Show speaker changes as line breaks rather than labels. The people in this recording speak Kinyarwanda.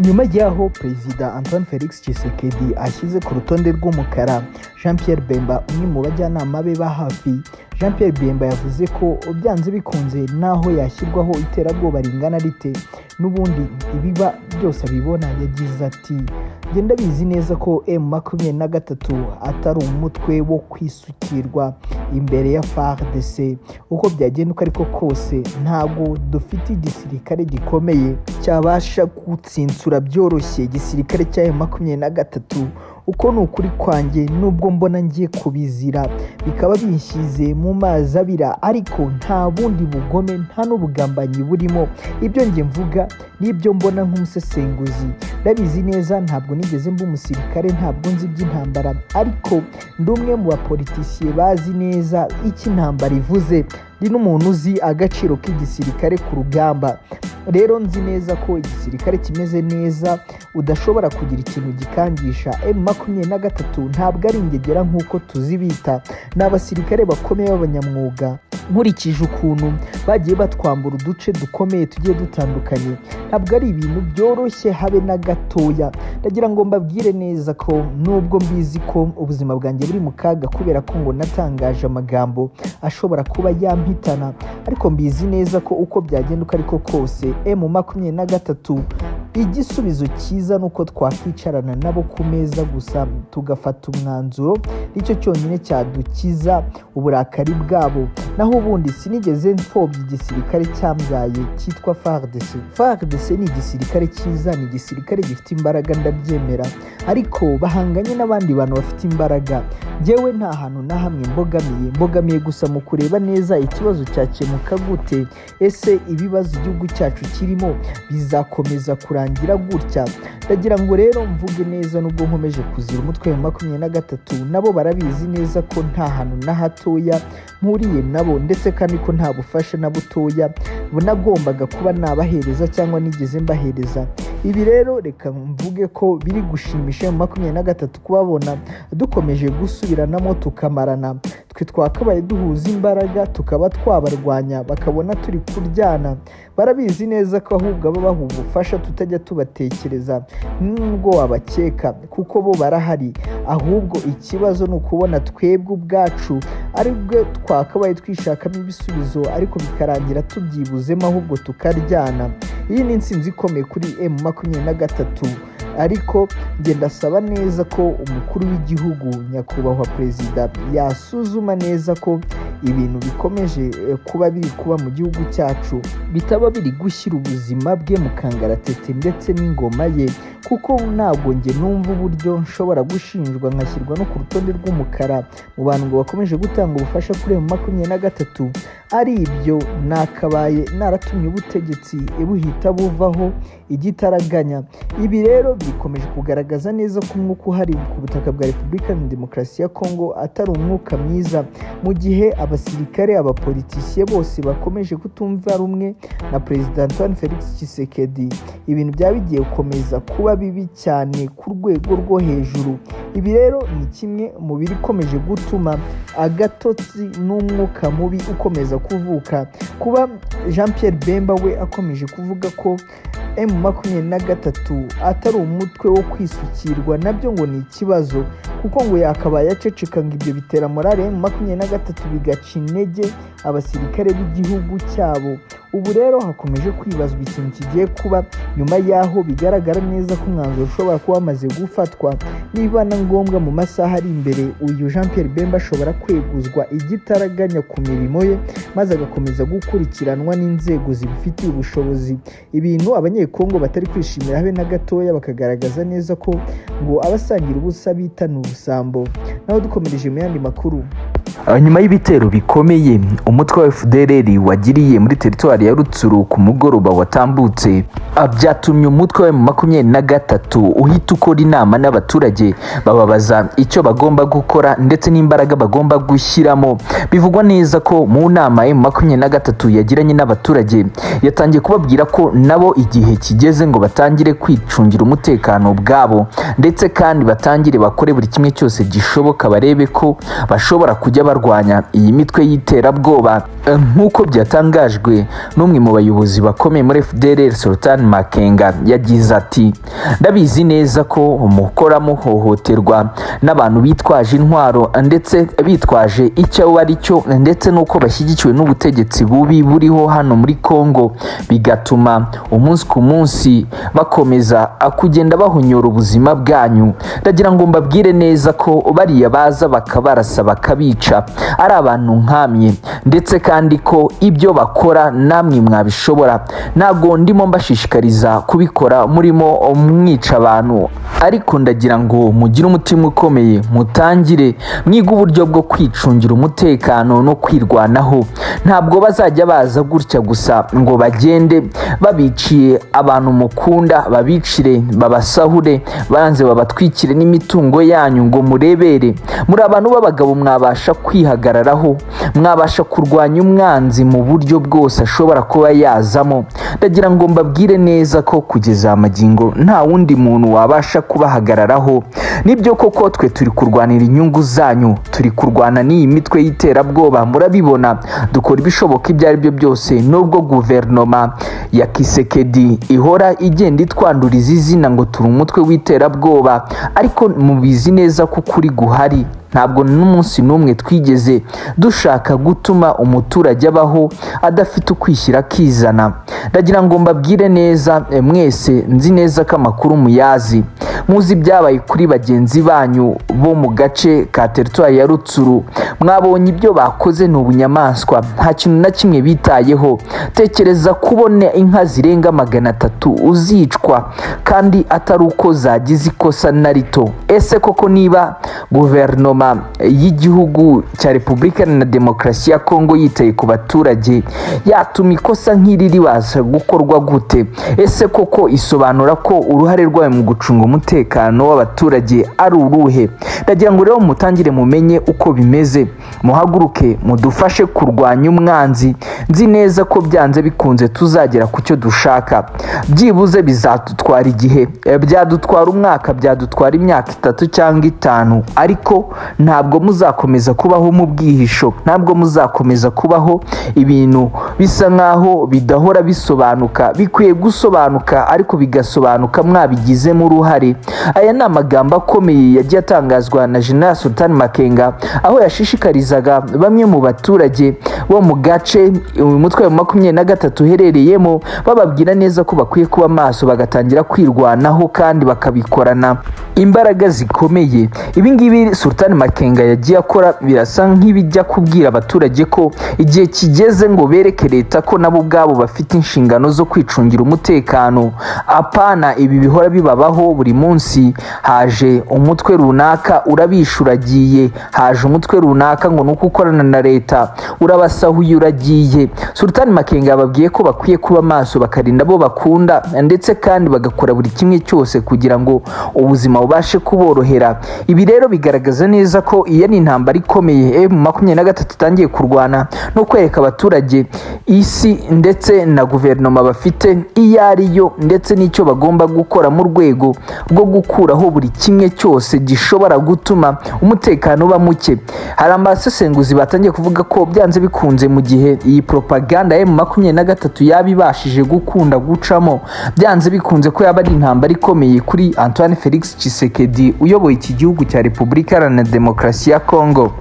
nyuma y'aho perezida antoine felix Tshisekedi ashyize ku rutonde rw'umukara jean pierre bemba umwe mu bajyanama be ba hafi jean pierre bemba yavuze ko byanze bikunze n'aho yashyirwaho iterabwoba ringana rite? N'ubundi ibiba byose abibona yagize ati. Genda bizi neza ko m makumyabiri na gatatu atari umutwe wo kwisukirwa imbere ya fardc uko byagenda uko ariko kose ntabwo dufite igisirikare gikomeye cyabasha gutsinsura byoroshye igisirikare cya m makumyabiri na gatatu. Uko ni ukuri kwanjye nubwo mbona ngiye kubizira. Bikaba binshyize mu mazi abira ariko nta bundi bugome nta n'ubugambanyi burimo. Ibyo njye mvuga n'ibyo mbona nk'umusesenguzi. Ndabizi neza ntabwo nigeze mba umusirikare ntabwo nzi iby'intambara ariko ndi umwe mu bapolitisiye bazi neza icyo intambara ivuze. Ndi n'umuntu uzi agaciro k'igisirikare ku rugamba. Rero nzi neza ko igisirikare kimeze neza udashobora kugira ikintu gikangisha. Emu makumyabiri na gatatu ntabwo ari ingegera nk'uko tuzibita. Ni abasirikare bakomeye b'abanyamwuga. Nkurikije ukuntu bagiye batwambura uduce dukomeye tugiye dutandukanye. Ntabwo ari ibintu byoroshye habe na gatoya. Ndagira ngo mbabwire neza ko nubwo mbizi ko ubuzima bwanjye buri mu kaga kubera ko ngo natangaje amagambo ashobora kuba yampitana ariko mbizi neza ko uko byagenda uko ariko kose emu makumyabiri na gatatu igisubizo cyiza ni uko twakwicarana nabo ku meza gusa tugafata umwanzuro ni cyo cyonyine cyadukiza uburakari bwabo. Naho ubundi sinigeze mfobya igisirikare cyambyaye cyitwa fardc fardc ni igisirikare cyiza ni igisirikare gifite imbaraga ndabyemera. Ariko bahanganye n'abandi bantu bafite imbaraga. Njyewe nta hantu na hamwe mbogamiye. Mbogamiye gusa mu kureba neza ikibazo cyakemuka gute. Ese ibibazo igihugu cyacu kirimo bizakomeza kurangira gutya. Ndagira ngo rero mvuge neza nubwo nkomeje kuzira umutwe wa makumyabiri na gatatu nabo barabizi neza ko nta hantu na hatoya mpuriye nabo ndetse kandi ko nta bufasha na butoya bunagombaga kuba nabahereza cyangwa nigeze mbahereza. Ibi rero reka mvuge ko biri gushimisha makumyabiri na gatatu kubabona dukomeje gusubiranamo tukamarana. Twe twakabaye duhuza imbaraga tukaba twabarwanya bakabona turi kuryana. Barabizi neza ko ahubwo aba baha ubufasha tutajya tubatekereza nubwo wabakeka kuko bo barahari. Ahubwo ikibazo ni ukubona twebwe ubwacu ari bwo twakabaye twishakamo ibisubizo ariko bikarangira tubyibuzemo ahubwo tukaryana. Iyi ni insinzi ikomeye kuri emu makumyabiri na gatatu. Ariko ngenda asaba neza ko umukuru w'igihugu nyakubahwa perezida yasuzuma neza ko ibintu bikomeje kuba biri kuba mu gihugu cyacu bitaba biri gushyira ubuzima bwe mu kangaratete ndetse n'ingoma ye. Kuko ntabwo njye numva uburyo nshobora gushinjwa nkashyirwa no ku rutonde rw'umukara. Mu bantu ngo bakomeje gutanga ubufasha kuri emu makumyabiri na gatatu ari ibyo nakabaye naratumye ubutegetsi buhita buvaho igitaraganya. Ibi rero bikomeje kugaragaza neza ko umwuka uhari ku butaka bwa repubulika na demokarasi ya kongo atari umwuka mwiza. Mu gihe abasirikare abapolitisiye bose bakomeje kutumva rumwe na perezida antoine felix Tshisekedi. Ibintu byaba bigiye gukomeza kuba bibi cyane ku rwego rwo hejuru. Ibi rero ni kimwe mu bikomeje gutuma agatotsi n'umwuka mubi ukomeza kuvuka. Kuba jean Pierre bemba we akomeje kuvuga ko emu makumyabiri na gatatu atari umutwe wo kwisukirwa na byo ngo ni ikibazo kuko ngo yakabaye aceceka ngo ibyo bitera morale. Emu makumyabiri na gatatu bigaca intege abasirikare b'igihugu cyabo. Ubu rero hakomeje kwibazwa ikintu kigiye kuba nyuma y'aho bigaragara neza ko umwanzuro ushobora kuba wamaze gufatwa niba na ngombwa mu masaha ari imbere uyu jean Pierre bemba ashobora kweguzwa igitaraganya ku mirimo ye maze agakomeza gukurikiranwa n'inzego zibifitiye ubushobozi. Ibintu abanyekongo batari kwishimira habe na gatoya bakagaragaza neza ko ngo abasangira ubusa bitana ubusambo. Naho dukomereje mu yandi makuru.
Nyuma y'ibitero bikomeye umutwe wa fdrr wagiriye muri teritwari ya rutsuru ku mugoroba watambutse. Byatumye umutwe wa makumyabiri na gatatu uhita ukora inama n'abaturage bababaza icyo bagomba gukora ndetse n'imbaraga bagomba gushyiramo. Bivugwa neza ko mu nama ya makumyabiri na gatatu yagiranye n'abaturage yatangiye kubabwira ko nabo igihe kigeze ngo batangire kwicungira umutekano bwabo ndetse kandi batangire bakore buri kimwe cyose gishoboka barebe ko bashobora kujya kuzajya barwanya iyi mitwe y'iterabwoba nk'uko byatangajwe n'umwe mu bayobozi bakomeye muri FDLR Sultan Makenga yagize ati ndabizi neza ko mukora muhohoterwa n'abantu bitwaje intwaro ndetse bitwaje icyo ari cyo ndetse n'uko bashyigikiwe n'ubutegetsi bubi buriho hano muri Congo. Bigatuma umunsi ku munsi bakomeza kugenda bahunyura ubuzima bwanyu. Ndagira ngo mbabwire neza ko bariya baza bakabarasa bakabica ari abantu nkamye. Ndetse kandi ko ibyo bakora namwe mwabishobora. Ntabwo ndimo mbashishikariza kubikora murimo mwica abantu. Ariko ndagira ngo mugire umutima ukomeye mutangire mwige uburyo bwo kwicungira umutekano no kwirwanaho. Ntabwo bazajya baza gutya gusa ngo bagende babiciye abantu mukunda babicire babasahure banze babatwikire n'imitungo yanyu ngo murebere. Muri abantu b'abagabo mwabasha kwihagararaho mwabasha kurwanya umwanzi mu buryo bwose ashobora kuba yazamo. Ndagira ngo mbabwire neza ko kugeza amagingo nta wundi muntu wabasha kubahagararaho. Nibyo koko twe turi kurwanira inyungu zanyu. Turi kurwana n'iyi mitwe y'iterabwoba murabibona. Dukora ibishoboka ibyo ari byo byose nubwo guverinoma ya kisekedi ihora igenda itwanduriza izina ngo turi umutwe w'iterabwoba ariko mubizi neza ko ukuri guhari. Ntabwo n'umunsi n'umwe twigeze dushaka gutuma umuturage abaho adafite ukwishyira akizana. Ndagira ngo mbabwire neza mwese nzi neza ko amakuru muyazi. Muzi ibyabaye kuri bagenzi banyu bo mu gace ka teritwari ya rutsuru. Mwabonye ibyo bakoze ni ubunyamaswa. Nta kintu na kimwe bitayeho. Tekereza kubona inka zirenga magana atatu uzicwa kandi atari uko zagize ikosa na rito. Ese koko niba guverinoma y'igihugu cya repubulika na demokarasi ya kongo yitaye ku baturage yatuma ikosa nk'iri ribasha gukorwa gute? Ese koko isobanura ko uruhare rwayo mu gucunga umutekano w'abaturage ari uruhe? Ndagira ngo rero mutangire mumenye uko bimeze muhaguruke mudufashe kurwanya umwanzi. Nzi neza ko byanze bikunze tuzagera ku cyo dushaka. Byibuze bizadutwara igihe byadutwara umwaka byadutwara imyaka itatu cyangwa itanu. Ariko ntabwo muzakomeza kubaho mu bwihisho ntabwo muzakomeza kubaho ibintu bisa nk'aho bidahora bisobanuka bikwiye gusobanuka ariko bigasobanuka mwabigizemo uruhare. Aya ni amagambo akomeye yagiye atangazwa na jenerali sultan makenga aho yashishikarizaga bamwe mu baturage bo mu gace umutwe wa makumyabiri na gatatu uherereyemo bababwira neza ko bakwiye kuba maso bagatangira kwirwanaho kandi bakabikorana imbaraga zikomeye. Ibingibi sultan makenga yagiye akora birasa nk'ibijya kubwira abaturage ko igihe kigeze ngo bereke leta ko nabo ubwabo bafite inshingano zo kwicungira umutekano. Apana ibi bihora bibabaho buri munsi. Haje umutwe runaka urabisha uragiye haje umutwe runaka ngo ni uko ukorana na leta. Urabasahuye uragiye. Sultan makenga yababwiye ko bakwiye kuba maso bakarinda abo bakunda ndetse kandi bagakora buri kimwe cyose kugira ngo ubuzima bubashe kuborohera. Ibi rero bigaragaza neza ko iyo ari intambara ikomeye mu makumyabiri na gatatu itangiye kurwana no kwereka abaturage isi ndetse na guverinoma bafite iyo ari yo ndetse n'icyo bagomba gukora mu rwego rwo gukuraho buri kimwe cyose gishobora gutuma umutekano uba muke. Hari abasesenguzi batangiye kuvuga ko byanze bikunze mu gihe iyi propaganda ya makumyabiri na gatatu yaba ibashije gukunda gucamo. Byanze bikunze ko yaba ari intambara ikomeye kuri antoine felix Tshisekedi uyoboye iki gihugu cya repubulika iharanira demokarasi ya kongo